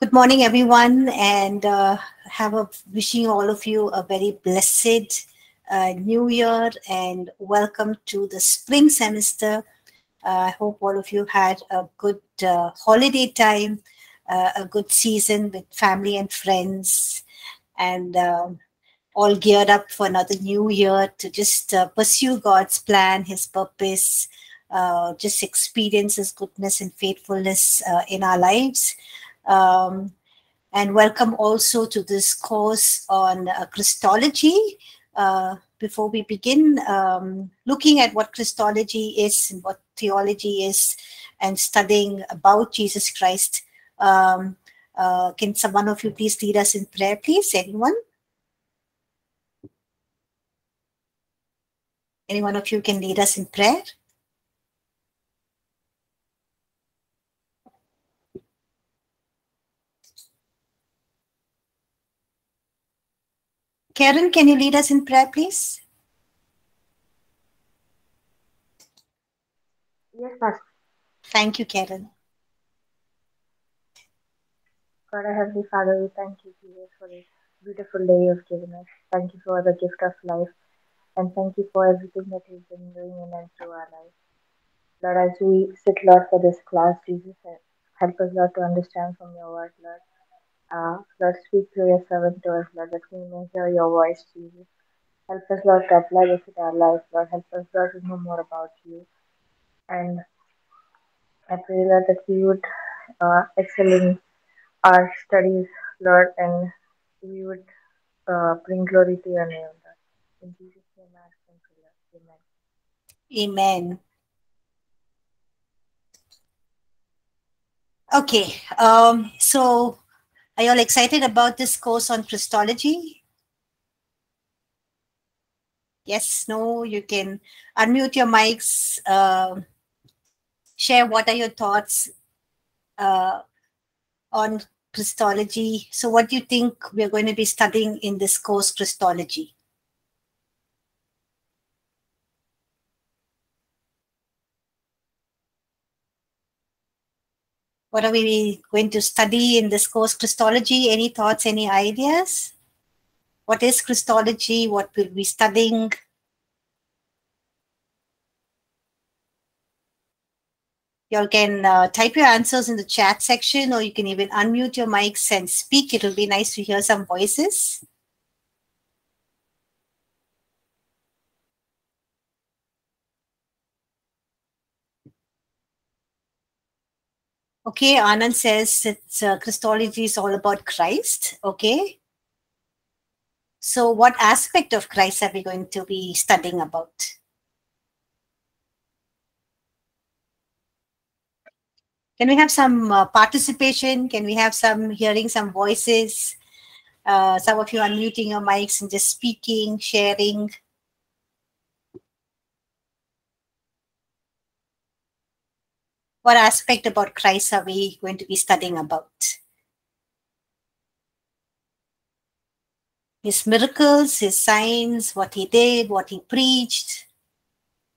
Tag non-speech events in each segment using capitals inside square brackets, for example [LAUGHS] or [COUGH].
Good morning, everyone, and uh, have a wishing all of you a very blessed uh, new year and welcome to the spring semester. Uh, I hope all of you had a good uh, holiday time, uh, a good season with family and friends, and um, all geared up for another new year to just uh, pursue God's plan, His purpose, just experience His goodness and faithfulness in our lives. Um, and welcome also to this course on uh, Christology. Uh, before we begin, um, looking at what Christology is and what theology is, and studying about Jesus Christ, um, uh, can someone of you please lead us in prayer, please? Anyone? Any one of you can lead us in prayer? Karen, can you lead us in prayer, please? Yes, Pastor. Thank you, Karen. God, our Heavenly Father, we thank you, Jesus, for this beautiful day you've given us. Thank you for the gift of life, and thank you for everything that you've been doing in and through our lives. Lord, as we sit, Lord, for this class, Jesus, help us, Lord, to understand from your word, Lord. Uh, Lord, speak through your servant to us, Lord, that we may hear your voice, Jesus. Help us, Lord, to apply this in our life, Lord. Help us, Lord, to know more about you. And I pray, Lord, that we would uh, excel in our studies, Lord, and we would uh, bring glory to your name, Lord. In Jesus' name, I Lord. Amen. Amen. Okay, um, so are you all excited about this course on Christology? Yes, no, you can unmute your mics, uh, share what are your thoughts uh, on Christology. So, what do you think we're going to be studying in this course, Christology? What are we going to study in this course, Christology? Any thoughts, any ideas? What is Christology? What will we be studying? Y'all can uh, type your answers in the chat section or you can even unmute your mics and speak. It'll be nice to hear some voices. Okay, Anand says it's uh, Christology is all about Christ. Okay. So, what aspect of Christ are we going to be studying about? Can we have some uh, participation? Can we have some hearing some voices? Uh, some of you unmuting your mics and just speaking, sharing. What aspect about Christ are we going to be studying about? His miracles, his signs, what he did, what he preached.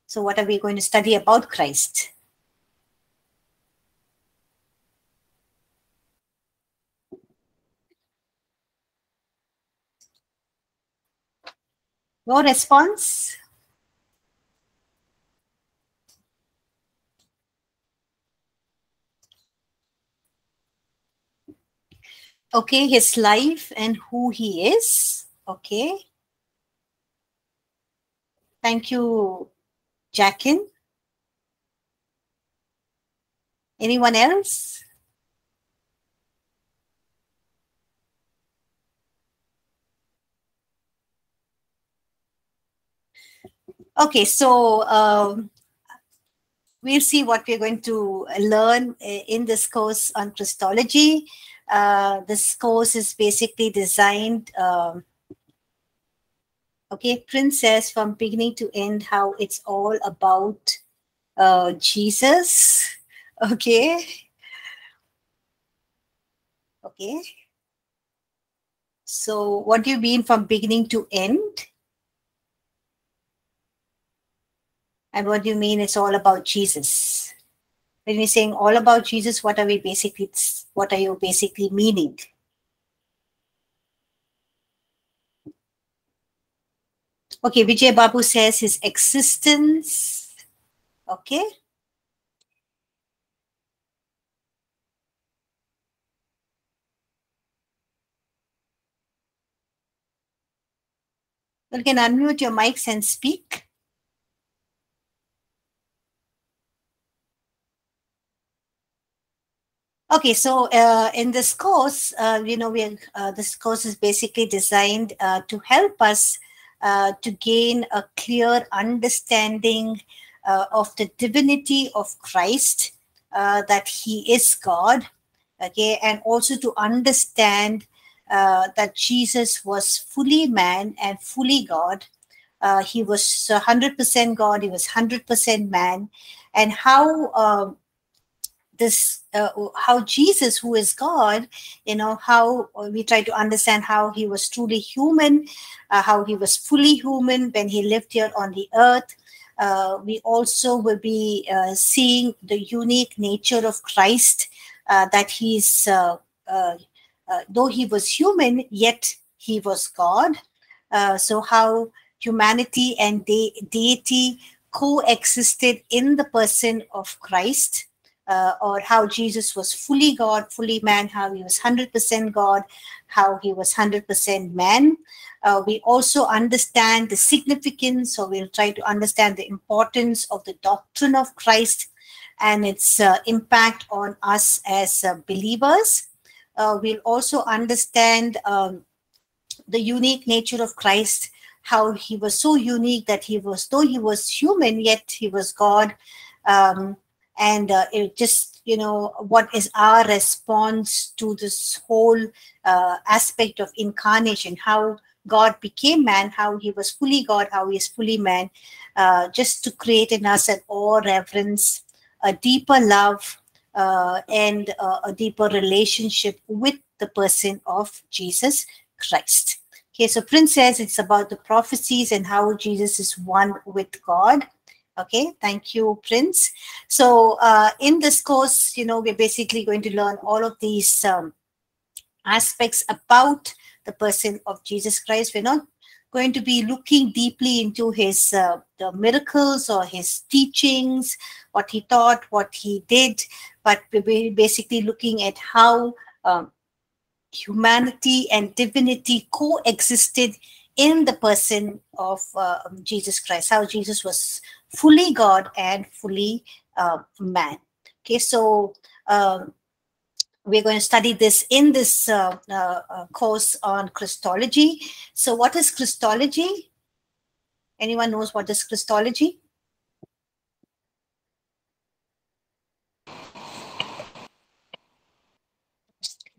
So, what are we going to study about Christ? No response? Okay, his life and who he is. Okay. Thank you, Jackin. Anyone else? Okay, so um, we'll see what we're going to learn in this course on Christology. Uh, this course is basically designed, um, okay, Princess from beginning to end, how it's all about uh, Jesus, [LAUGHS] okay. Okay. So what do you mean from beginning to end? And what do you mean it's all about Jesus? When we're saying all about Jesus, what are we basically, what are you basically meaning? Okay, Vijay Babu says his existence. Okay. You can unmute your mics and speak. Okay, so uh, in this course, uh, you know, we uh, this course is basically designed uh, to help us uh, to gain a clear understanding uh, of the divinity of Christ, that He is God, okay, and also to understand that Jesus was fully man and fully God. he was 100% God, he was 100% man, and how um, this uh, how jesus who is god you know how we try to understand how he was truly human uh, how he was fully human when he lived here on the earth. Uh, we also will be uh, seeing the unique nature of christ uh, that he's uh, though he was human yet he was god. So how humanity and de- deity coexisted in the person of christ uh, or how Jesus was fully God, fully man, how he was 100% God, how he was 100% man. Uh, we also understand the significance, or we'll try to understand the importance of the doctrine of Christ and its uh, impact on us as uh, believers. Uh, we'll also understand um, the unique nature of Christ, how he was so unique that he was, though he was human, yet he was God. Um, and uh, it just you know what is our response to this whole uh, aspect of incarnation? How god became man how he was fully god how he is fully man uh, just to create in us an awe reverence a deeper love uh, and uh, a deeper relationship with the person of jesus christ. Okay so prince says it's about the prophecies and how jesus is one with god Okay, thank you, Prince. So uh, in this course, you know, we're basically going to learn all of these um, aspects about the person of Jesus Christ. We're not going to be looking deeply into his uh, miracles or his teachings, what he taught, what he did, but we're basically looking at how um, humanity and divinity coexisted in the person of uh, Jesus Christ, how Jesus was fully God and fully uh, man. Okay, so um, we're going to study this in this uh, uh, uh, course on Christology. So, what is Christology? Anyone knows what is Christology?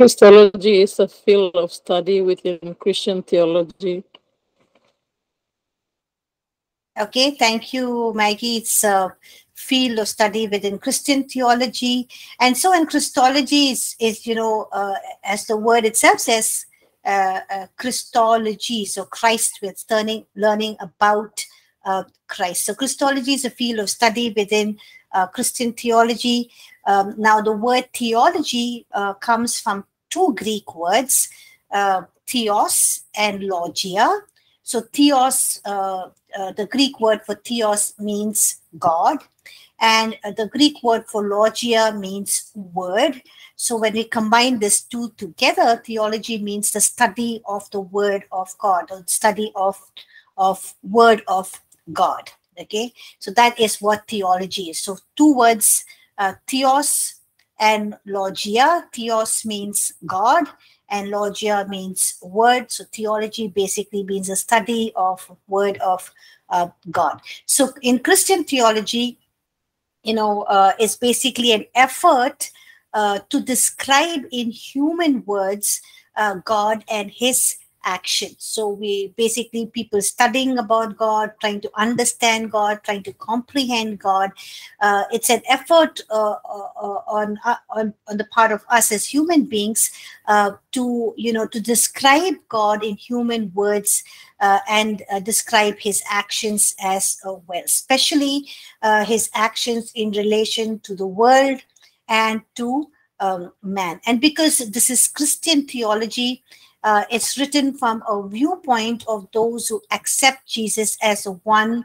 Christology is a field of study within Christian theology Okay, thank you, Maggie. It's a field of study within Christian theology. And so in Christology is, is you know, uh, as the word itself says, uh, uh, Christology, so Christ, we're learning, learning about uh, Christ. So Christology is a field of study within uh, Christian theology. Um, now the word theology uh, comes from two Greek words, theos and logia. So theos, uh, the Greek word for theos means God, and uh, the Greek word for logia means word. So when we combine these two together, theology means the study of the word of God, or study of of word of God. Okay, so that is what theology is. So two words, uh, theos and logia. Theos means God, and logia means word. So theology basically means a study of word of uh, God. So in Christian theology, you know, uh, is basically an effort uh, to describe in human words uh, God and His action. So we basically people studying about God, trying to understand God, trying to comprehend God. Uh, it's an effort uh, uh, uh on, uh, on on the part of us as human beings uh, to you know to describe God in human words and describe His actions as well, especially His actions in relation to the world and to um, man. And because this is Christian theology, uh, it's written from a viewpoint of those who accept Jesus as the one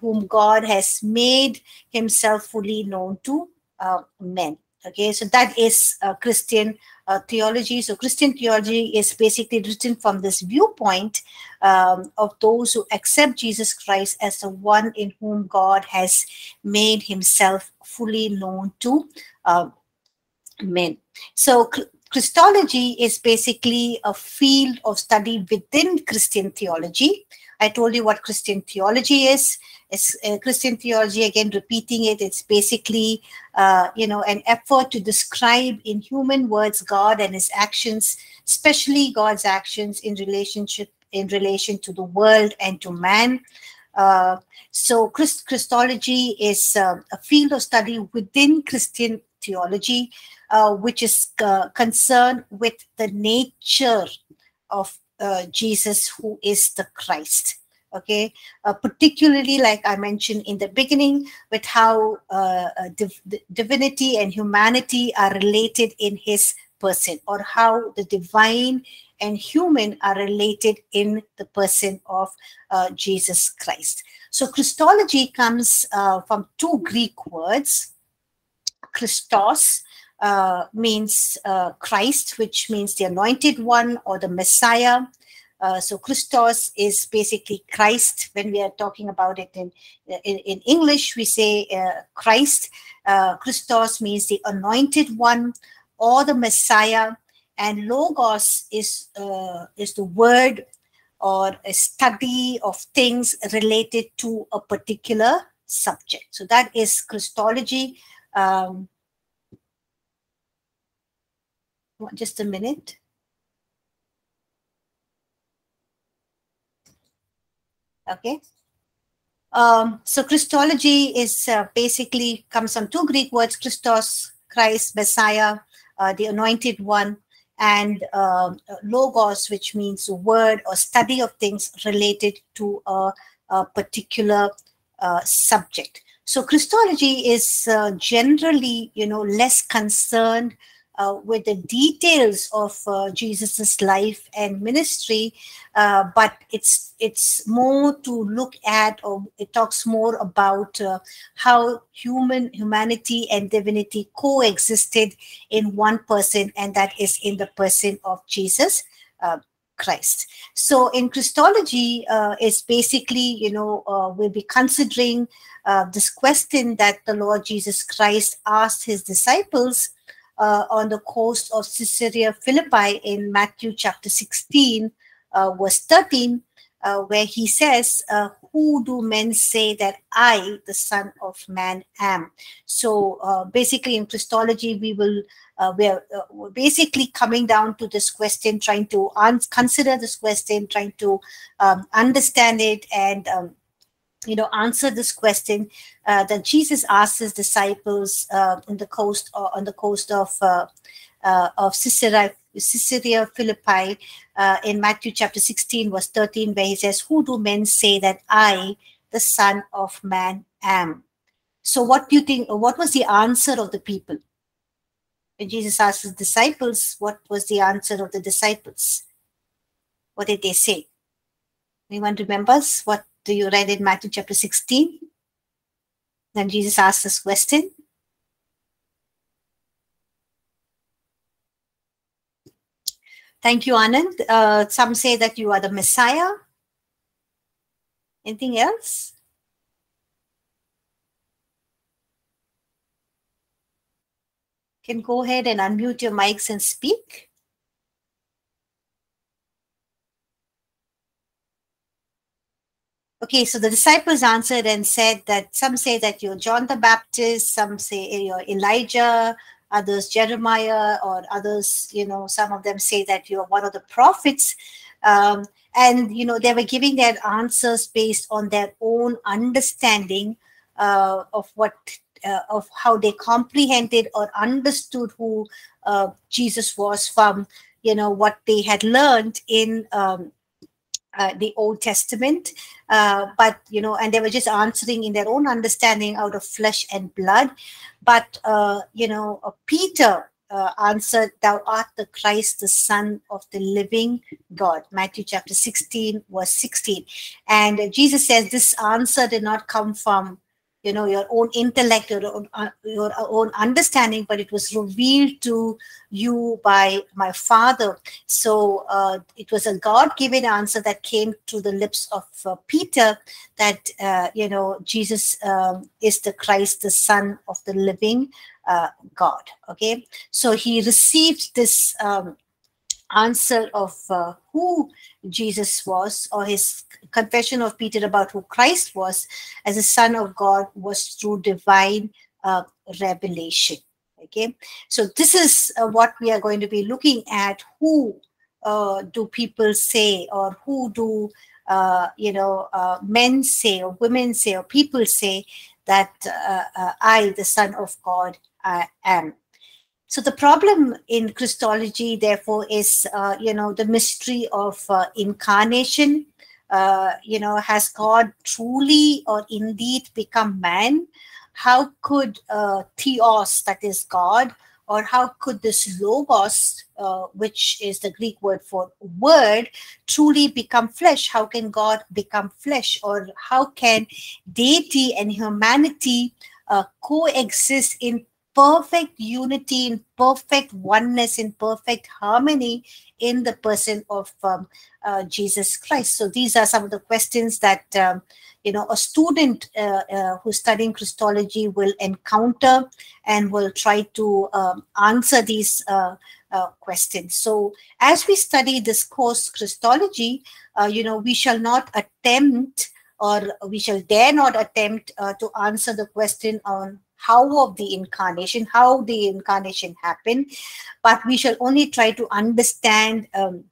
whom God has made himself fully known to uh, men. Okay, so that is uh, Christian uh, theology. So Christian theology is basically written from this viewpoint um, of those who accept Jesus Christ as the one in whom God has made himself fully known to uh, men. So Christology is basically a field of study within Christian theology. I told you what Christian theology is. It's uh, Christian theology, again, repeating it, it's basically, uh, you know, an effort to describe in human words God and his actions, especially God's actions in relationship in relation to the world and to man. Uh, so Christ- Christology is uh, a field of study within Christian theology uh, which is uh, concerned with the nature of uh, Jesus, who is the Christ. Okay, uh, particularly like I mentioned in the beginning, with how uh, div divinity and humanity are related in his person, or how the divine and human are related in the person of Jesus Christ. So Christology comes from two Greek words, Christos, uh, means uh, Christ, which means the anointed one or the Messiah. Uh, so Christos is basically Christ. When we are talking about it in in, in English, we say uh, Christ. Uh, Christos means the anointed one or the Messiah, and Logos is is the word or a study of things related to a particular subject. So that is Christology. Um, just a minute. Okay. Um, so Christology is uh, basically comes from two Greek words, Christos, Christ, Messiah, uh, the anointed one, and uh, logos, which means word or study of things related to a, a particular uh, subject. So Christology is uh, generally, you know, less concerned uh, with the details of uh, Jesus's life and ministry, uh, but it's it's more to look at, or it talks more about uh, how human humanity and divinity coexisted in one person, and that is in the person of Jesus. Uh, Christ. So in Christology, uh, it's basically, you know, uh, we'll be considering uh, this question that the Lord Jesus Christ asked his disciples uh, on the coast of Caesarea Philippi in Matthew chapter 16, uh, verse 13, uh, where he says, uh, Who do men say that I, the Son of Man, am? So uh, basically, in Christology, we will we're, we're, basically coming down to this question, trying to consider this question, trying to um, understand it, and um, you know, answer this question uh, that Jesus asked his disciples uh, in the coast uh, on the coast of uh, uh, of Caesarea, Caesarea Philippi uh, in Matthew chapter 16, verse 13, where he says, Who do men say that I, the Son of Man, am? So, what do you think? What was the answer of the people? When Jesus asked his disciples, what was the answer of the disciples? What did they say? Anyone remembers what do you read in Matthew chapter 16? Then Jesus asked this question. Thank you, Anand. Uh, some say that you are the Messiah. Anything else? Can go ahead and unmute your mics and speak. Okay, so the disciples answered and said that some say that you're John the Baptist, some say you're Elijah, others Jeremiah, or others, you know, some of them say that you're one of the prophets. Um, and you know they were giving their answers based on their own understanding uh, of what uh, of how they comprehended or understood who uh, Jesus was from you know what they had learned in um, uh, the Old Testament, uh, but you know, and they were just answering in their own understanding out of flesh and blood. But uh, you know, uh, Peter uh, answered, Thou art the Christ, the Son of the living God. Matthew chapter 16, verse 16. And Jesus says, This answer did not come from you know your own intellect your own, uh, your own understanding but it was revealed to you by my father. So uh, it was a god-given answer that came to the lips of uh, peter that uh, you know jesus um, is the christ the son of the living uh, god okay? So he received this um, answer of uh, who Jesus was, or his confession of Peter about who Christ was as a Son of God, was through divine uh, revelation. Okay, so this is uh, what we are going to be looking at. Who uh, do people say, or who do uh, you know uh, men say, or women say, or people say that I, the Son of God, I am? So the problem in Christology, therefore, is uh, you know the mystery of uh, incarnation. Uh, you know, has God truly or indeed become man? How could uh, theos, that is God, or how could this logos, uh, which is the Greek word for word, truly become flesh? How can God become flesh? Or how can deity and humanity uh, coexist in perfect unity, in perfect oneness, in perfect harmony in the person of um, uh, Jesus Christ. So these are some of the questions that um, you know a student uh, uh, who's studying Christology will encounter and will try to um, answer these uh, uh, questions. So as we study this course Christology, uh, you know we shall not attempt or we shall dare not attempt to answer the question on how of the incarnation, how the incarnation happened, but we shall only try to understand um,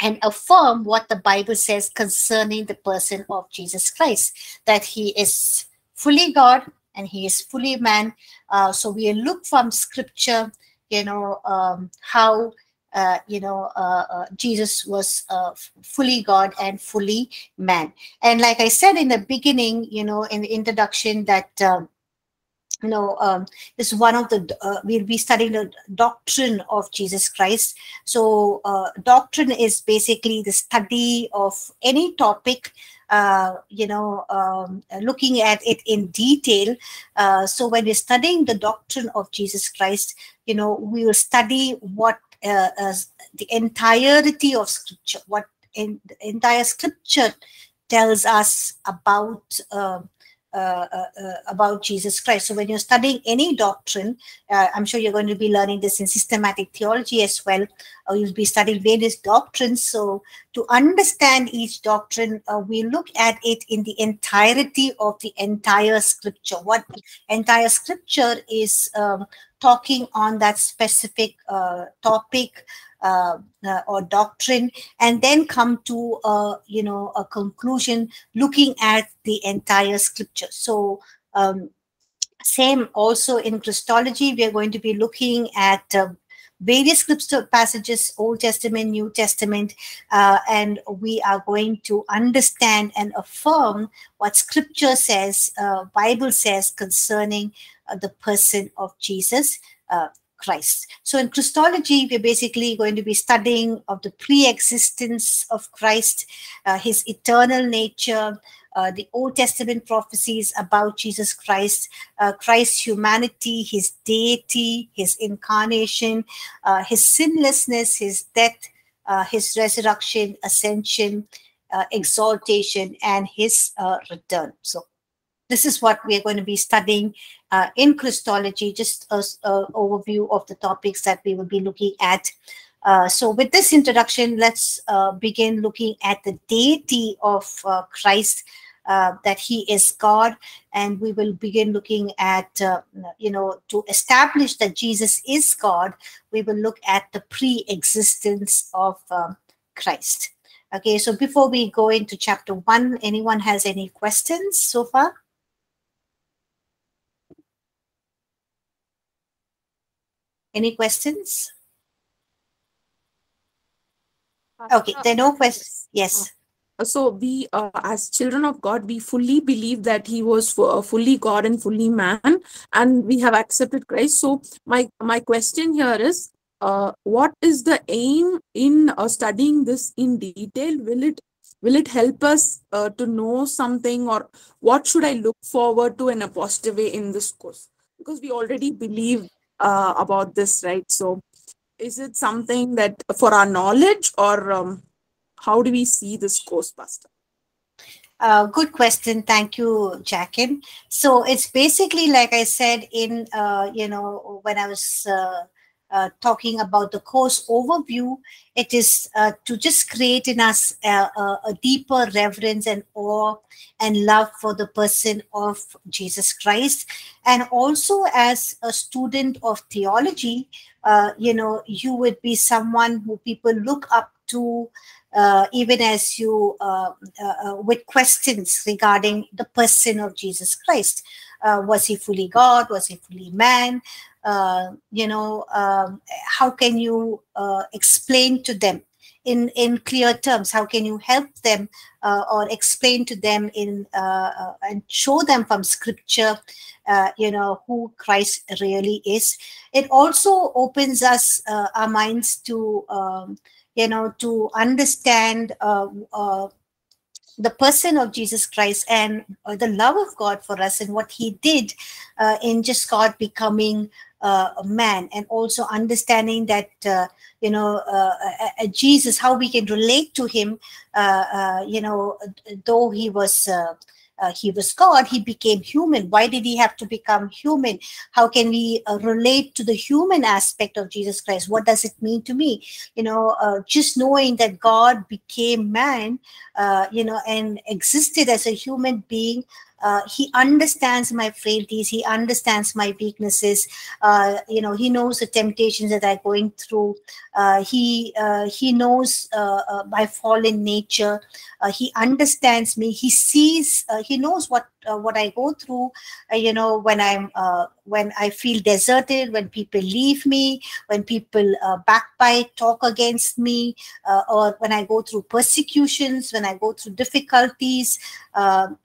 and affirm what the Bible says concerning the person of Jesus Christ, that he is fully God and he is fully man. Uh, so we look from scripture, you know, um, how uh, you know, uh, uh, Jesus was uh, fully God and fully man. And like I said in the beginning, you know, in the introduction, that um, you know, um, is one of the, uh, we'll be studying the doctrine of Jesus Christ. So, uh, doctrine is basically the study of any topic, uh, you know, um, looking at it in detail. Uh, so, when we're studying the doctrine of Jesus Christ, you know, we will study what uh, the entirety of scripture, what in, the entire scripture tells us about uh, uh, uh, about Jesus Christ. So when you're studying any doctrine, uh, I'm sure you're going to be learning this in systematic theology as well. Or you'll be studying various doctrines. So to understand each doctrine, uh, we look at it in the entirety of the entire scripture. What entire scripture is um, talking on that specific topic uh, uh, or doctrine and then come to a you know a conclusion looking at the entire scripture. So um, same also in christology we are going to be looking at uh, various scripture passages old testament new testament uh, and we are going to understand and affirm what scripture says uh, bible says concerning uh, the person of jesus uh, Christ. So in Christology, we're basically going to be studying of the pre-existence of Christ, uh, his eternal nature, uh, the Old Testament prophecies about Jesus Christ, uh, Christ's humanity, his deity, his incarnation, uh, his sinlessness, his death, uh, his resurrection, ascension, uh, exaltation, and his return. So this is what we are going to be studying uh, in Christology, just an overview of the topics that we will be looking at. Uh, so with this introduction, let's uh, begin looking at the deity of uh, Christ, uh, that he is God. And we will begin looking at, uh, you know, to establish that Jesus is God, we will look at the pre-existence of um, Christ. Okay, so before we go into chapter one, anyone has any questions so far? Any questions? Okay, there are no questions. Yes. Uh, so we uh, as children of god we fully believe that he was uh, fully god and fully man and we have accepted christ so my my question here is uh, what is the aim in uh, studying this in detail will it will it help us uh, to know something or what should i look forward to in a positive way in this course because we already believe about this right so is it something that for our knowledge or um, how do we see this Pastor? Uh, good question. Thank you, Jackin. So it's basically, like I said, in, uh, you know, when I was uh, uh talking about the course overview, it is uh, to just create in us a, a, deeper reverence and awe and love for the person of Jesus Christ. And also, as a student of theology, uh, you know, you would be someone who people look up to uh, even as you uh, with questions regarding the person of Jesus Christ. Was he fully God? Was he fully man? You know, um, how can you explain to them in in clear terms? How can you help them or explain to them in and show them from Scripture? Uh, you know who Christ really is. It also opens us uh, our minds to um, you know, to understand uh, uh, the person of Jesus Christ and uh, the love of God for us and what He did uh, in just God becoming uh, man, and also understanding that uh, you know Jesus, how we can relate to Him, you know, though He was uh, he was God, he became human. Why did he have to become human? How can we uh, relate to the human aspect of Jesus Christ? What does it mean to me? You know, uh, just knowing that God became man, uh, you know, and existed as a human being uh, he understands my frailties. He understands my weaknesses. Uh, you know he knows the temptations that i'm going through. Uh, he uh, he knows uh, my fallen nature. He understands me. He sees he knows what what i go through you know when i'm when i feel deserted when people leave me when people backbite talk against me or when i go through persecutions when i go through difficulties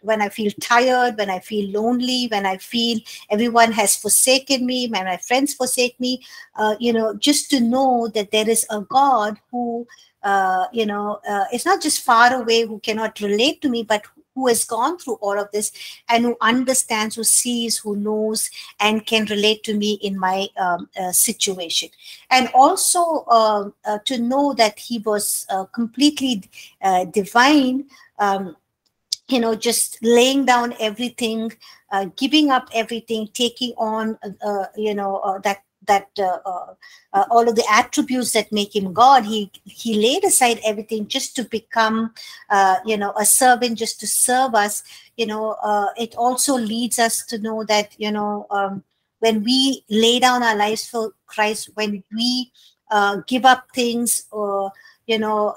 when i feel tired when I feel lonely, when I feel everyone has forsaken me, when my friends forsake me, uh, you know, just to know that there is a God who, uh, you know, uh, is not just far away, who cannot relate to me, but who has gone through all of this and who understands, who sees, who knows, and can relate to me in my um, uh, situation. And also uh, uh, to know that he was uh, completely uh, divine. Um, you know just laying down everything uh, giving up everything taking on uh, you know uh, that that uh, uh, uh, all of the attributes that make him god he he laid aside everything just to become you know a servant just to serve us. You know it also leads us to know that you know um, when we lay down our lives for christ when we give up things or you know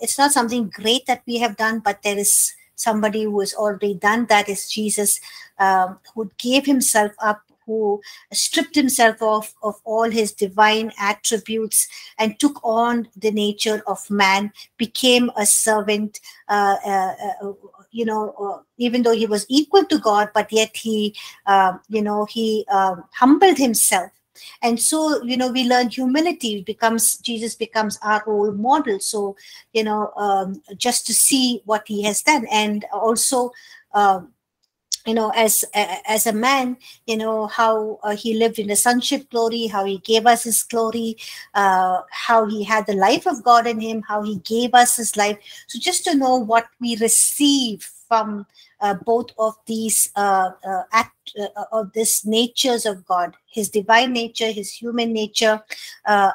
it's not something great that we have done but there is somebody who has already done that is Jesus, um, who gave himself up who stripped himself off of all his divine attributes and took on the nature of man, became a servant, uh, uh, uh, you know, uh, even though he was equal to God, but yet he, uh, you know, he um, humbled himself. And so you know we learn humility becomes jesus becomes our role model. So you know um, just to see what he has done. And also um, you know as as a man you know how uh, he lived in the sonship glory how he gave us his glory uh, how he had the life of god in him how he gave us his life so just to know what we receive from uh, both of these uh, uh, act, uh, of this natures of God, His divine nature, His human nature,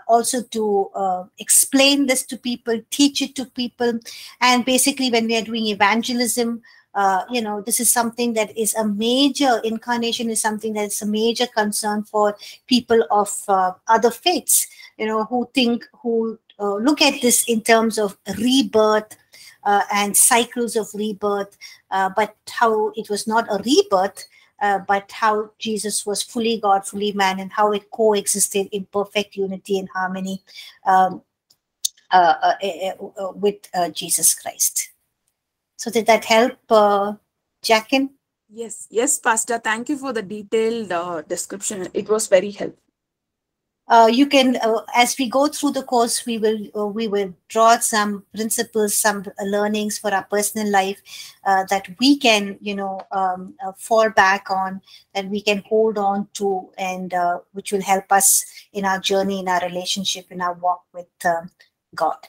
also to explain this to people, teach it to people, and basically when we are doing evangelism. You know, this is something that is a major incarnation is something that's a major concern for people of other faiths. You know, who think who look at this in terms of rebirth uh, and cycles of rebirth, uh, but how it was not a rebirth, uh, but how Jesus was fully God, fully man, and how it coexisted in perfect unity and harmony um, uh, uh, uh, with Jesus Christ. So did that help, uh, Jackin? Yes, yes, Pastor. Thank you for the detailed uh, description. It was very helpful uh, you can uh, as we go through the course we will uh, we will draw some principles some learnings for our personal life uh, that we can you know um, uh, fall back on that we can hold on to and uh, which will help us in our journey in our relationship in our walk with um, god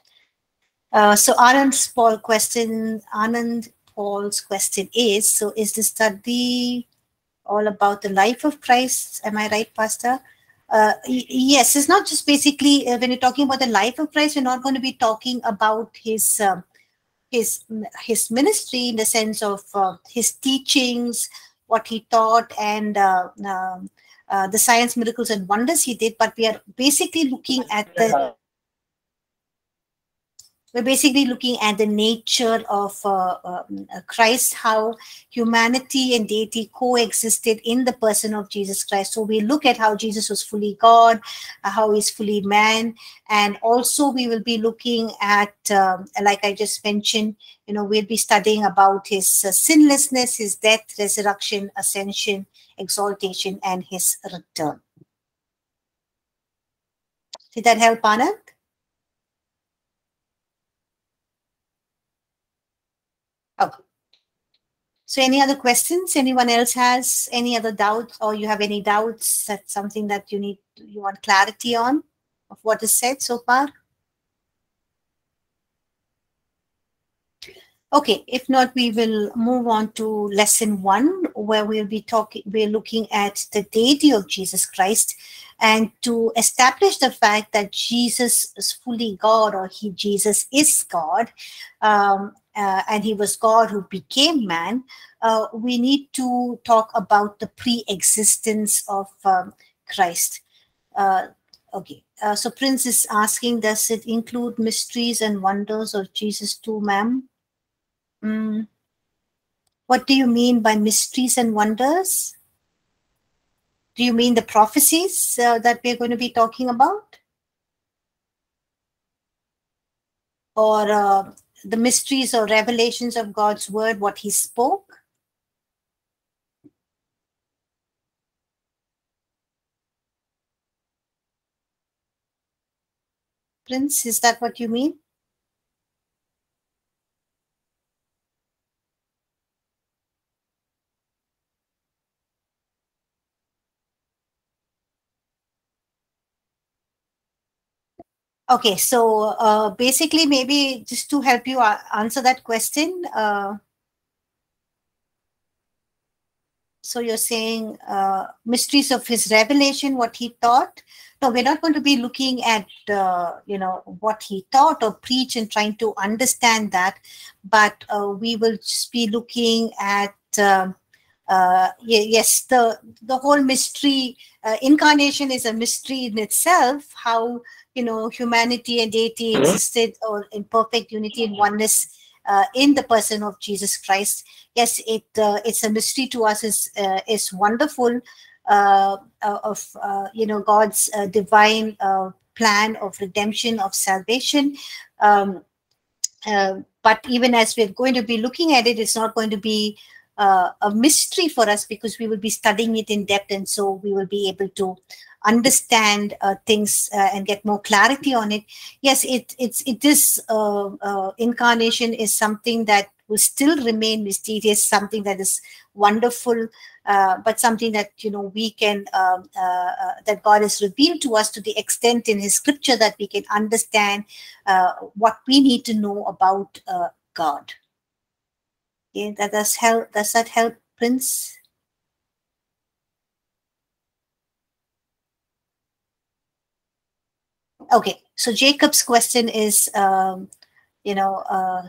so anand's paul question anand paul's question is so is the study all about the life of christ am i right pastor uh, yes, it's not just basically uh, when you're talking about the life of Christ, we're not going to be talking about his um, his his ministry in the sense of uh, his teachings, what he taught, and uh, um, uh, the science miracles and wonders he did. But we are basically looking at the we're basically looking at the nature of uh, um, uh, Christ, how humanity and deity coexisted in the person of Jesus Christ. So we look at how Jesus was fully God, uh, how he's fully man, and also we will be looking at, um, like I just mentioned, you know, we'll be studying about his uh, sinlessness, his death, resurrection, ascension, exaltation, and his return. Did that help, Anand? Okay. So any other questions anyone else has? Any other doubts or you have any doubts? That's something that you need, you want clarity on of what is said so far? Okay, if not, we will move on to lesson one, where we'll be talking, we're looking at the deity of Jesus Christ and to establish the fact that Jesus is fully God or he, Jesus is God. Um, uh, and he was God who became man, uh, we need to talk about the pre existence of um, Christ. Uh, okay, uh, so Prince is asking Does it include mysteries and wonders of Jesus too, ma'am? Mm. What do you mean by mysteries and wonders? Do you mean the prophecies uh, that we're going to be talking about? Or uh, the mysteries or revelations of God's word, what he spoke. Prince, is that what you mean? Okay, so uh, basically, maybe just to help you answer that question. Uh, so you're saying uh, mysteries of his revelation, what he taught. No, we're not going to be looking at uh, you know what he taught or preach and trying to understand that, but uh, we will just be looking at. Um, uh, yes, the the whole mystery incarnation is a mystery in itself. How you know humanity and deity mm-hmm. existed or in perfect unity and oneness uh, in the person of Jesus Christ. Yes, it uh, it's a mystery to us. is uh, is wonderful uh, uh, of uh, you know God's divine plan of redemption of salvation. Um, but even as we're going to be looking at it, it's not going to be a mystery for us because we will be studying it in depth, and so we will be able to understand uh, things uh, and get more clarity on it. Yes it it's it is uh, uh, incarnation is something that will still remain mysterious something that is wonderful uh, but something that you know we can um, uh, that god has revealed to us to the extent in his scripture that we can understand what we need to know about god yeah that does help does that help prince? Okay so jacob's question is um, you know uh,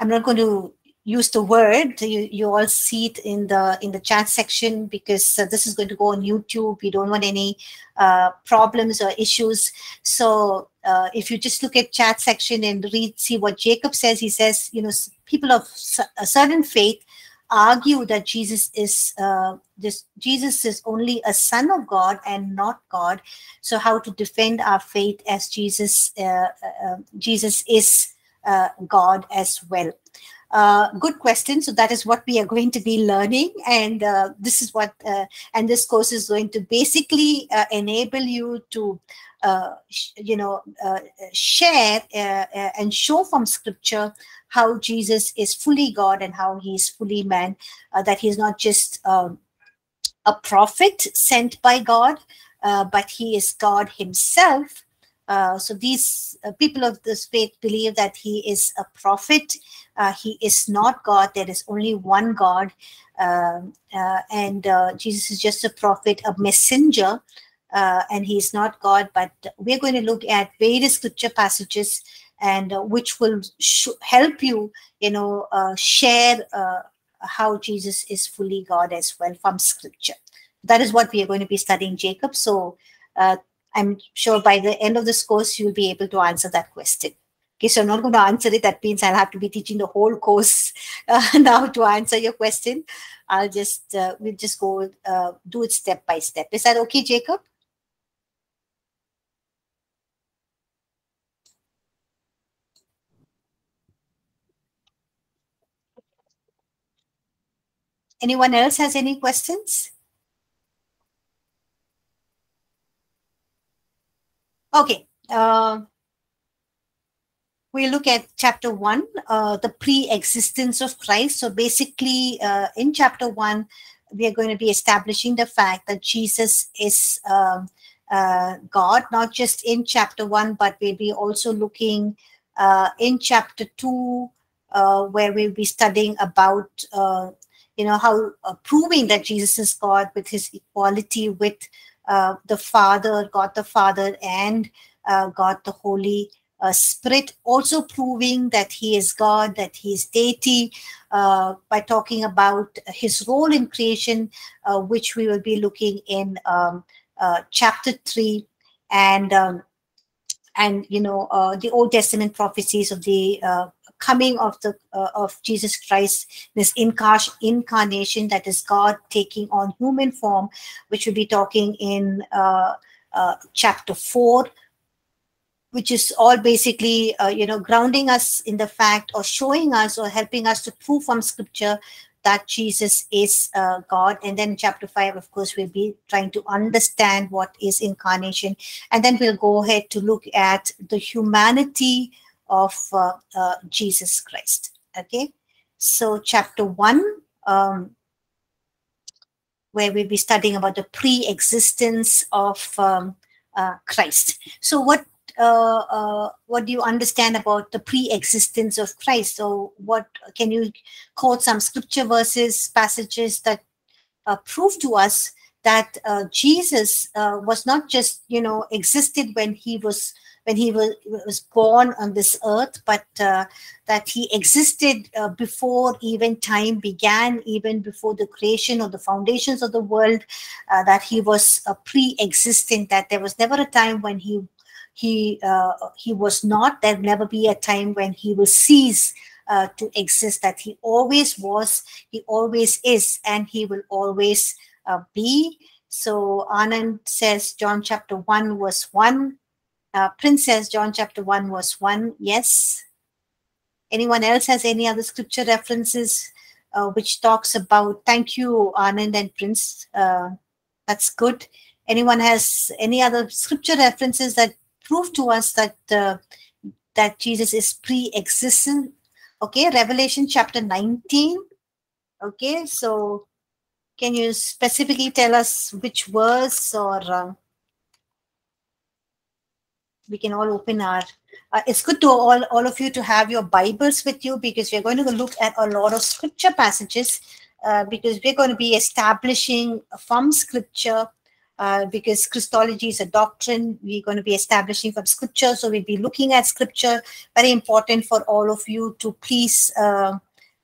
i'm not going to use the word you, you all see it in the in the chat section because uh, this is going to go on youtube. We don't want any uh, problems or issues. So uh, if you just look at chat section and read, see what Jacob says, he says, you know, people of a certain faith argue that Jesus is uh, this Jesus is only a son of God and not God. So how to defend our faith as Jesus uh, uh, uh Jesus is uh, God as well. Uh, good question. So that is what we are going to be learning, and uh, this is what uh, and this course is going to basically uh, enable you to, you know, share and show from Scripture how Jesus is fully God and how he is fully man. that he is not just um, a prophet sent by God, but he is God Himself. so these people of this faith believe that he is a prophet uh, he is not God. There is only one God. Um, uh, and uh, Jesus is just a prophet, a messenger, uh, and he is not God. But we're going to look at various scripture passages and uh, which will help you, you know, uh, share how Jesus is fully God as well from scripture. That is what we are going to be studying, Jacob. So I'm sure by the end of this course, you'll be able to answer that question. Okay, so I'm not going to answer it. That means I'll have to be teaching the whole course [LAUGHS] uh, now to answer your question. I'll just, uh, we'll just go uh, do it step by step. Is that okay, Jacob? Anyone else has any questions? Okay. Uh, we look at chapter one, uh, the pre-existence of Christ. So basically, uh, in chapter one, we are going to be establishing the fact that Jesus is um, uh, God, not just in chapter one, but we'll be also looking uh, in chapter two, uh, where we'll be studying about, you know, how proving that Jesus is God with his equality with the Father, God the Father, and God the Holy uh, Spirit, also proving that he is God, that he is deity, uh, by talking about his role in creation, uh, which we will be looking in um, uh, chapter three, and um, and you know uh, the Old Testament prophecies of the uh, coming of the of Jesus Christ, this incarnation that is God taking on human form, which we'll be talking in chapter four which is all basically uh, you know grounding us in the fact or showing us or helping us to prove from scripture that jesus is uh, god. And then chapter 5 of course we'll be trying to understand what is incarnation. And then we'll go ahead to look at the humanity of uh, uh jesus christ okay so chapter 1 um, where we'll be studying about the pre-existence of um, uh, Christ. So, what uh, uh, what do you understand about the pre-existence of Christ? So, what can you quote some scripture verses, passages that uh, prove to us that Jesus was not just you know existed when he was when he was, was born on this earth, but uh, that he existed before even time began, even before the creation or the foundations of the world, that he was a pre-existent, that there was never a time when he he uh, he was not there'll never be a time when he will cease uh, to exist that he always was he always is and he will always uh, be. So anand says john chapter 1 verse 1 uh, prince john chapter 1 verse 1 yes anyone else has any other scripture references uh, which talks about thank you anand and prince uh, that's good anyone has any other scripture references that prove to us that uh, that Jesus is pre-existent. Okay, Revelation chapter 19. Okay, so can you specifically tell us which verse or uh, we can all open our uh, it's good to all, all of you to have your bibles with you because we're going to look at a lot of scripture passages uh, because we're going to be establishing from scripture uh, because Christology is a doctrine we're going to be establishing from scripture. So we'll be looking at scripture. Very important for all of you to please uh,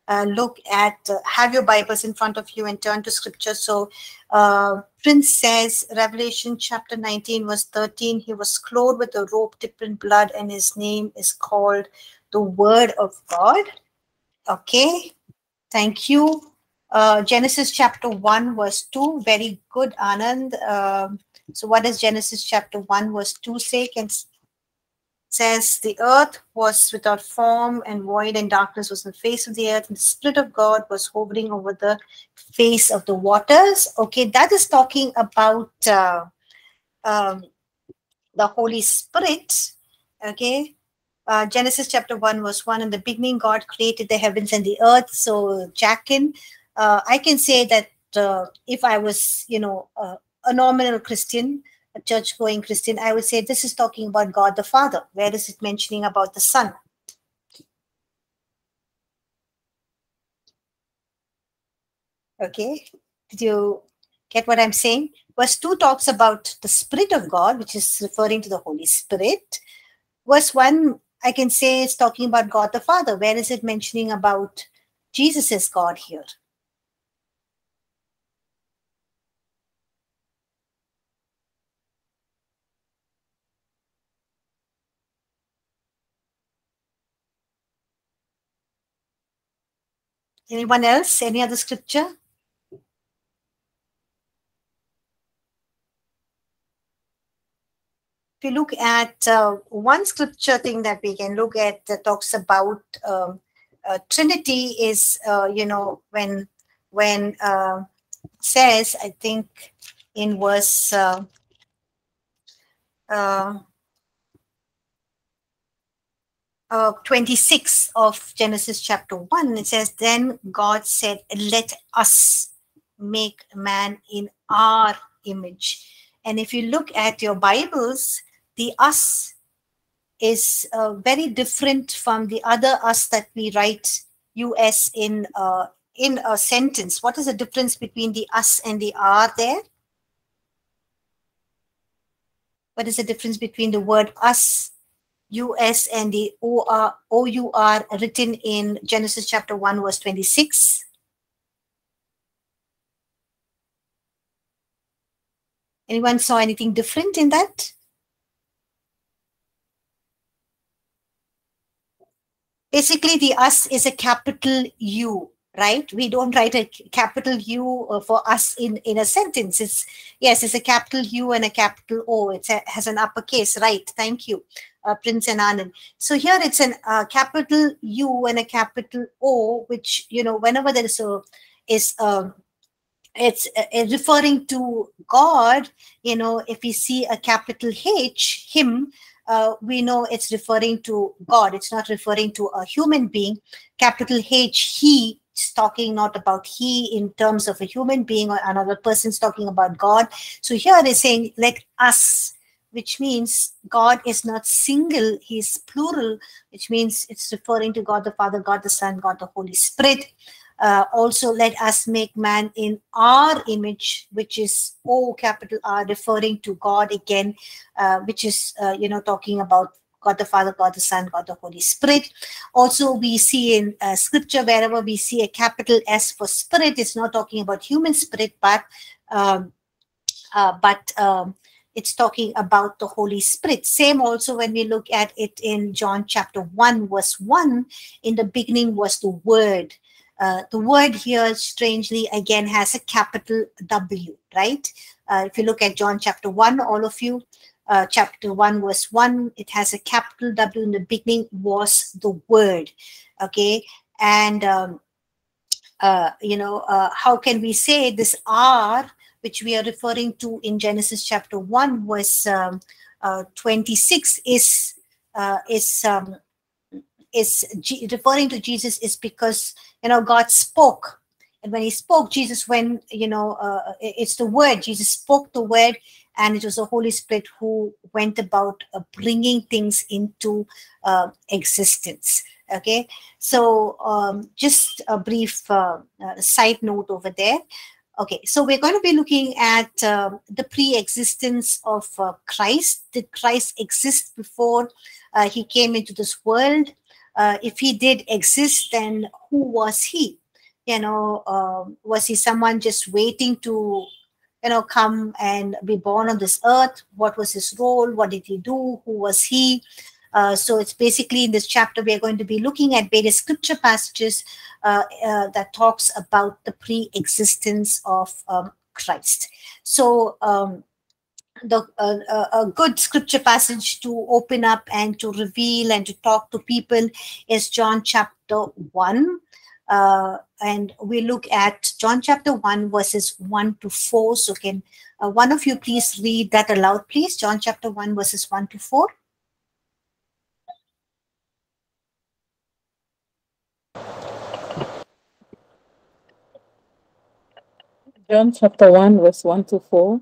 uh, look at, uh, have your Bibles in front of you and turn to scripture. So, uh, Prince says, Revelation chapter 19, verse 13, he was clothed with a robe dipped in blood, and his name is called the Word of God. Okay, thank you. Uh, Genesis chapter 1, verse 2, very good, Anand. Um, so, what does Genesis chapter 1, verse 2 say? Can says the earth was without form and void and darkness was in the face of the earth and the spirit of god was hovering over the face of the waters. Okay that is talking about uh, um, the holy spirit. Okay uh, genesis chapter 1 verse 1 in the beginning god created the heavens and the earth. So jackin uh, i can say that uh, if i was you know a nominal christian church going Christian, I would say this is talking about God the Father. Where is it mentioning about the Son? Okay, did you get what I'm saying? Verse 2 talks about the Spirit of God, which is referring to the Holy Spirit. Verse 1, I can say it's talking about God the Father. Where is it mentioning about Jesus as God here? Anyone else? Any other scripture? If you look at uh, one scripture thing that we can look at that talks about um, uh, Trinity is, uh, you know, when when uh, says, I think in verse uh, uh, uh, 26 of Genesis chapter 1, it says, Then God said, Let us make man in our image. And if you look at your Bibles, the us is uh, very different from the other us that we write us in uh, in a sentence. What is the difference between the us and the are there? What is the difference between the word us US and the OR, OUR written in Genesis chapter 1, verse 26. Anyone saw anything different in that? Basically, the us is a capital U right? We don't write a capital U uh, for us in, in a sentence. It's yes, it's a capital U and a capital O. It has an uppercase, right? Thank you, uh, Prince and Anand. So here it's an uh, capital U and a capital O, which you know whenever there is a is a it's uh, referring to God. You know, if we see a capital H, him, uh, we know it's referring to God. It's not referring to a human being. Capital H, he it's talking not about he in terms of a human being or another person's talking about God. So here they're saying, let us, which means God is not single, he's plural, which means it's referring to God the Father, God the Son, God the Holy Spirit. Uh, also, let us make man in our image, which is O capital R, referring to God again, uh, which is, uh, you know, talking about God the Father, God the Son, God the Holy Spirit. Also, we see in uh, scripture wherever we see a capital S for spirit, it's not talking about human spirit, but um, uh, but um, it's talking about the Holy Spirit. Same also when we look at it in John chapter 1, verse 1, in the beginning was the Word. Uh, the word here, strangely, again has a capital W, right? Uh, if you look at John chapter 1, all of you, uh, chapter 1 verse 1 it has a capital w in the beginning was the word okay and um, uh, you know uh, how can we say this r which we are referring to in genesis chapter 1 verse um, uh, 26 is uh, is um, is G- referring to jesus is because you know god spoke and when he spoke jesus when you know uh, it's the word jesus spoke the word and it was the Holy Spirit who went about uh, bringing things into uh, existence. Okay, so um, just a brief uh, uh side note over there. Okay, so we're going to be looking at um, the pre-existence of uh, Christ. Did Christ exist before uh, he came into this world? uh, if he did exist, then who was he? You know, uh, was he someone just waiting to, you know, come and be born on this earth? What was his role? What did he do? Who was he? Uh, so it's basically in this chapter we are going to be looking at various scripture passages uh, uh, that talks about the pre-existence of um, Christ. So um, the uh, uh, a good scripture passage to open up and to reveal and to talk to people is John chapter one. And we look at John chapter 1, verses 1 to 4. So, can one of you please read that aloud, please? John chapter 1, verses 1 to 4. John chapter 1, verse 1 to 4.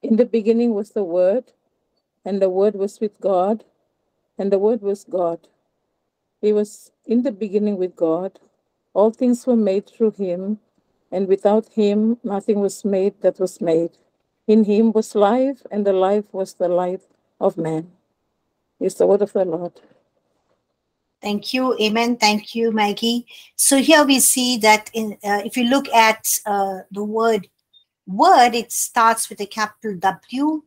In the beginning was the Word, and the Word was with God, and the Word was God. He was in the beginning with God. All things were made through him, and without him nothing was made that was made. In him was life, and the life was the light of man. Is the word of the Lord. Thank you. Amen. Thank you, Maggie. So here we see that in uh, if you look at uh, the word word, it starts with a capital W.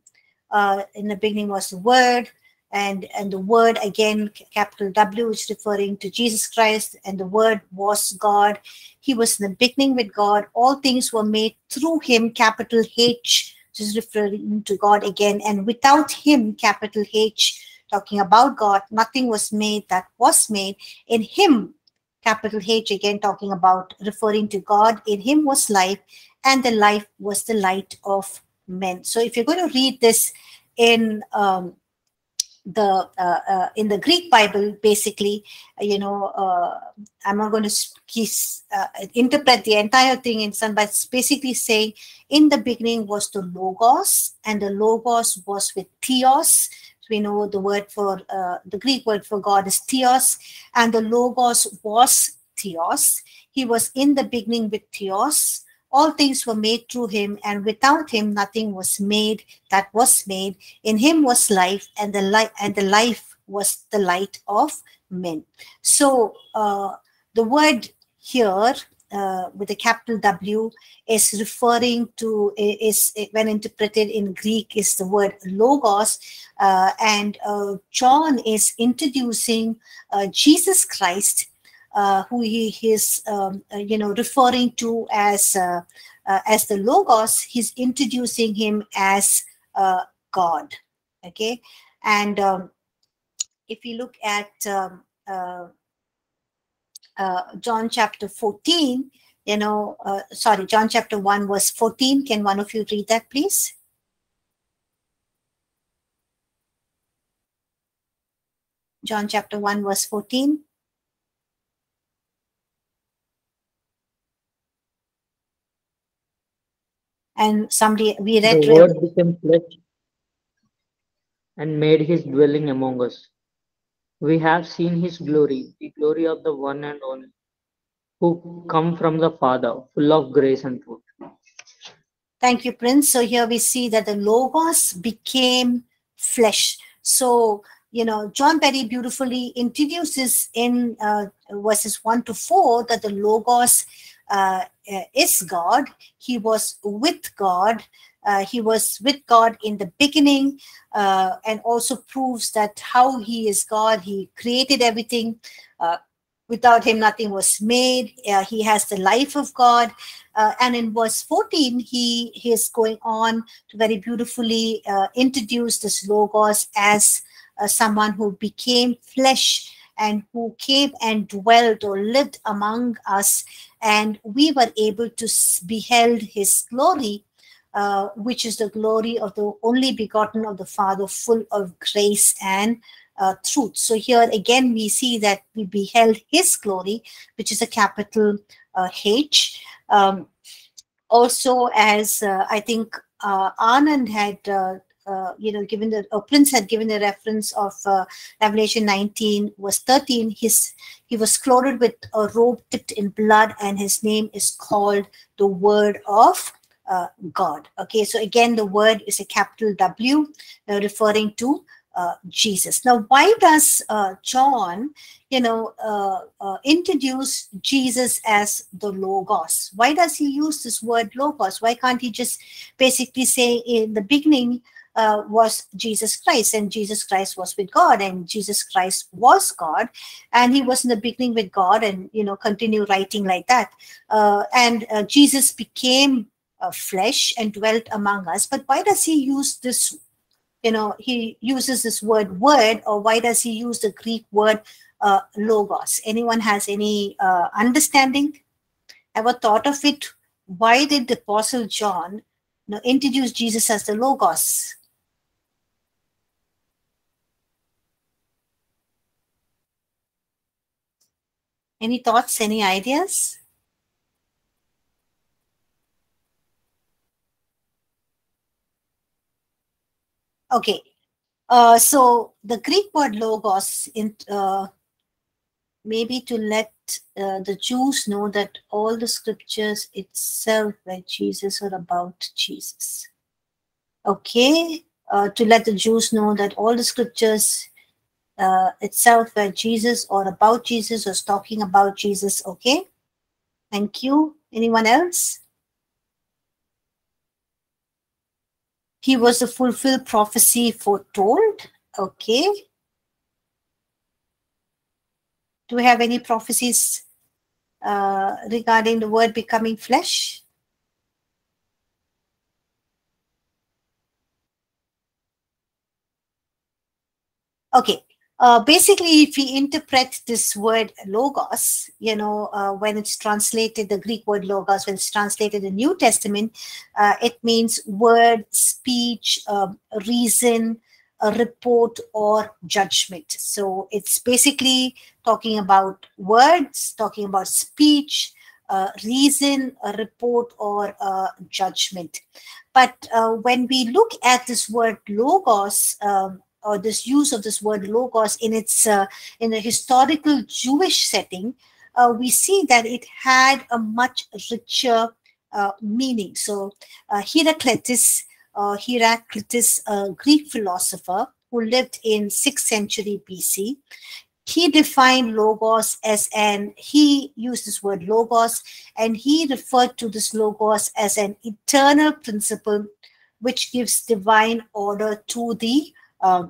Uh, in the beginning was the word, and and the word again, capital W, is referring to Jesus Christ, and the word was God. He was in the beginning with God. All things were made through him, capital H, which is referring to God again, and without him, capital H talking about God, nothing was made that was made. In him, capital H again, talking about referring to God, in him was life, and the life was the light of men. So if you're going to read this in um, the uh, uh, in the Greek Bible, basically, you know, uh, I'm not going to uh, interpret the entire thing in some, but it's basically saying, in the beginning was the logos, and the logos was with theos, we know the word for uh, the Greek word for God is theos, and the logos was theos. He was in the beginning with theos. All things were made through him, and without him nothing was made that was made. In him was life, and the light and the life was the light of men. So uh, the word here uh, with a capital W is referring to is when interpreted in Greek is the word logos, uh, and uh, John is introducing uh, Jesus Christ, uh, who he is um, uh, you know referring to as as the logos. He's introducing him as God. Okay, and um, if you look at um, uh, John chapter 14, you know, uh, sorry, John chapter 1, verse 14. Can one of you read that, please? John chapter 1, verse 14. And somebody, we read. The word became flesh and made his dwelling among us. We have seen his glory, the glory of the one and only, who come from the Father, full of grace and truth. Thank you, Prince. So here we see that the Logos became flesh. So, you know, John very beautifully introduces in uh, verses 1 to 4 that the Logos uh, is God. He was with God. Uh, he was with God in the beginning uh, and also proves that how he is God. He created everything. Uh, without him, nothing was made. Uh, he has the life of God. Uh, and in verse 14, he, he is going on to very beautifully uh, introduce this Logos as someone who became flesh and who came and dwelt or lived among us. And we were able to beheld his glory uh, which is the glory of the only begotten of the Father, full of grace and uh, truth. So here again, we see that we beheld his glory, which is a capital uh, H. Um, also, as uh, I think uh, Anand had uh, uh, you know, given the Prince had given the reference of Revelation 19, verse 13. His he was clothed with a robe dipped in blood, and his name is called the Word of uh, God. Okay, so again, the word is a capital W, uh, referring to uh, Jesus. Now, why does uh, John, you know, uh, uh, introduce Jesus as the Logos? Why does he use this word Logos? Why can't he just basically say in the beginning uh, was Jesus Christ, and Jesus Christ was with God, and Jesus Christ was God, and he was in the beginning with God, and you know, continue writing like that. Uh, and Jesus became flesh and dwelt among us. But why does he use this you know, he uses this word word, or why does he use the Greek word uh, logos? Anyone has any uh, understanding? Ever thought of it? Why did the Apostle John you know, introduce Jesus as the logos? Any thoughts, any ideas? Okay. Uh, so the Greek word logos in uh, maybe to let uh, the Jews know that all the scriptures itself were Jesus or about Jesus. Okay, uh, to let the Jews know that all the scriptures uh, itself were Jesus or about Jesus or talking about Jesus. Okay, thank you. Anyone else? He was a fulfilled prophecy foretold. Okay. Do we have any prophecies uh, regarding the word becoming flesh? Okay, uh, basically, if we interpret this word logos, you know, uh, when it's translated, the Greek word logos, when it's translated in New Testament, uh, it means word, speech, um, reason, a report, or judgment. So it's basically talking about words, talking about speech, uh, reason, a report, or judgment. But uh, when we look at this word logos, um, or this use of this word logos in its uh, in a historical Jewish setting, uh, we see that it had a much richer uh, meaning. So uh, Heraclitus, uh, Heraclitus, a Greek philosopher who lived in 6th century BC, he defined logos as an he used this word logos and he referred to this logos as an eternal principle which gives divine order to the uh,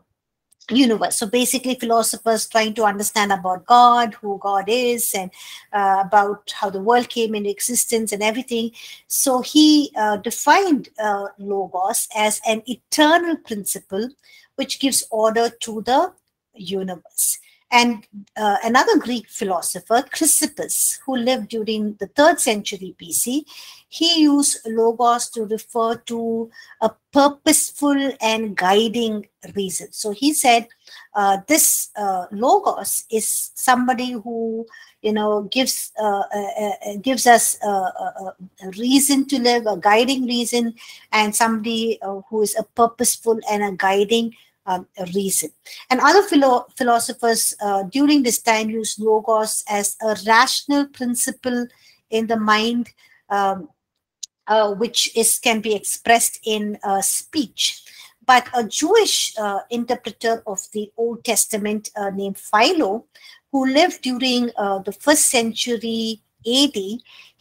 universe. So basically, philosophers trying to understand about God, who God is, and uh, about how the world came into existence and everything. So he uh, defined uh, logos as an eternal principle which gives order to the universe. And uh, another Greek philosopher, Chrysippus, who lived during the third century BC, he used logos to refer to a purposeful and guiding reason. So he said, uh, this uh, logos is somebody who you know gives uh, uh, uh gives us a, a, a, reason to live a guiding reason and somebody uh, who is a purposeful and a guiding um, reason. And other philo- philosophers uh, during this time use logos as a rational principle in the mind, um, uh, which is can be expressed in uh, speech. But a Jewish uh, interpreter of the Old Testament uh, named Philo, who lived during uh, the first century AD,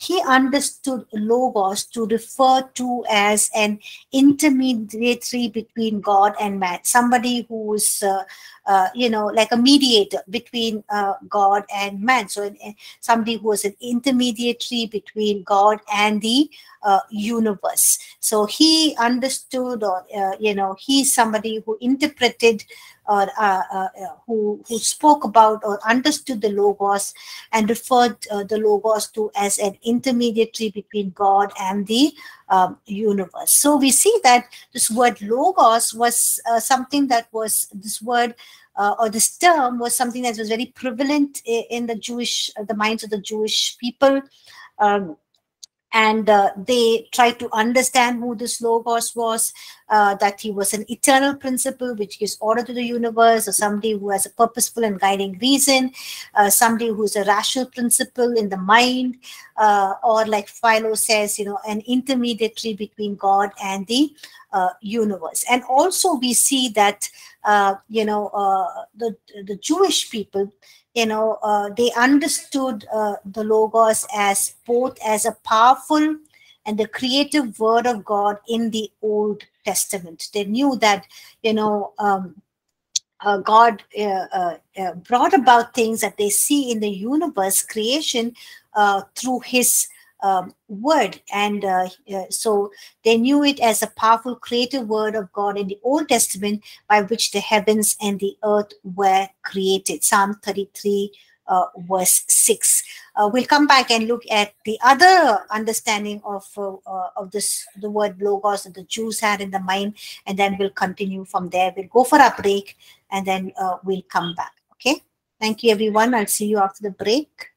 he understood logos to refer to as an intermediary between God and man, somebody who is, uh, uh, you know, like a mediator between uh, God and man. So, uh, somebody who was an intermediary between God and the uh, universe. So, he understood, or, uh, you know, he's somebody who interpreted or uh, uh, who, who spoke about or understood the logos and referred uh, the logos to as an intermediary between God and the um, universe. So we see that this word logos was uh, something that was this word uh, or this term was something that was very prevalent in the Jewish, the minds of the Jewish people. Um, and uh, they tried to understand who this logos was uh, that he was an eternal principle which gives order to the universe, or somebody who has a purposeful and guiding reason, uh, somebody who's a rational principle in the mind, uh, or like Philo says, you know, an intermediary between God and the uh, universe. And also we see that, uh, you know, the, the Jewish people, you know, uh, they understood uh, the Logos as both as a powerful and the creative word of God in the Old Testament. They knew that, you know, um, uh, God uh, uh, uh, brought about things that they see in the universe creation through His um, word. And uh, uh, so they knew it as a powerful creative word of God in the Old Testament by which the heavens and the earth were created. Psalm 33. Uh, verse 6 uh, we'll come back and look at the other understanding of uh, uh of this the word logos that the jews had in the mind and then we'll continue from there we'll go for a break and then uh, we'll come back okay thank you everyone i'll see you after the break